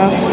más.